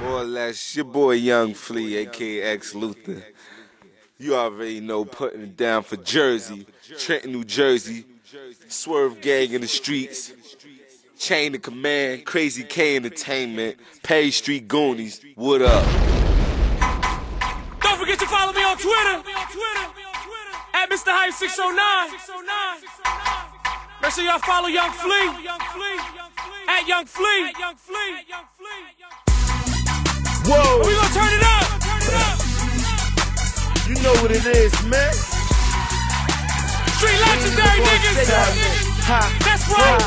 More or less, your boy Young Flee, aka X Luther. You already know, putting it down for Jersey, Trenton, New Jersey. Swerve Gang in the streets. Chain of Command, Crazy K Entertainment, Page Street Goonies. What up? Don't forget to follow me on Twitter at Mr. Hype 609. Make sure y'all follow Young Flee at Young Flee. Whoa! We gonna turn it up. You know what it is, man. Street legendary niggas. That's right.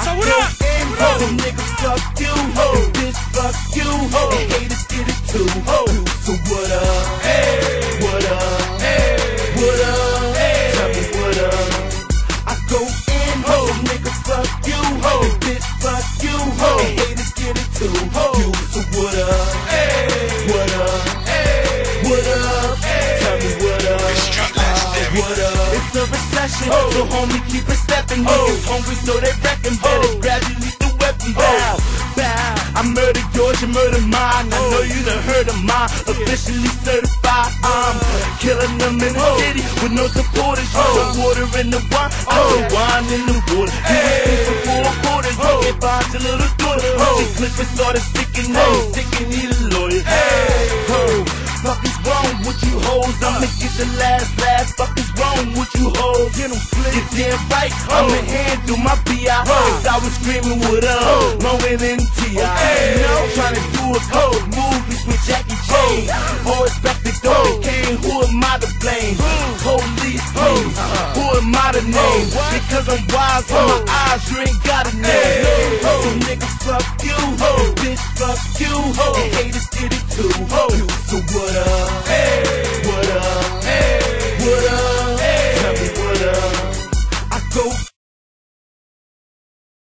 So what up? What up? Niggas fuck you, ho. Bitch fuck you, ho. And haters get it too, ho. So what up? You, ho. And haters get it too, ho. So what up? Hey. What up? Hey. What up? Hey. Tell me what up? Uh, what up? It's a recession, oh. so homie keep it stepping. Oh. Niggas hungry, so they reckon better oh. grab your lethal weapon. Bow, bow. I murder yours, you murder mine. I know you done heard of mine. Officially certified, I'm killing them in the city with no supporters. You the water in the wine, I the wine in the water. You your little daughter. She clip and started sticking, hey, sticking, need a lawyer. Hey, ho. Fuck is wrong with you hoes? I'ma get the last laugh. Fuck is wrong with you hoes? Get them flip. You're damn right. I'ma oh. handle my B.I. Oh. Cause I was screaming with up. Lower than T.I. You know, trying to do a couple oh. movies with Jackie Chan. Always back the door. Came, who am I to blame? Police, please. Who am I to name? Because I'm wise with my eyes, you ain't got a name. Fuck you, and haters did it too. So what up? Hey.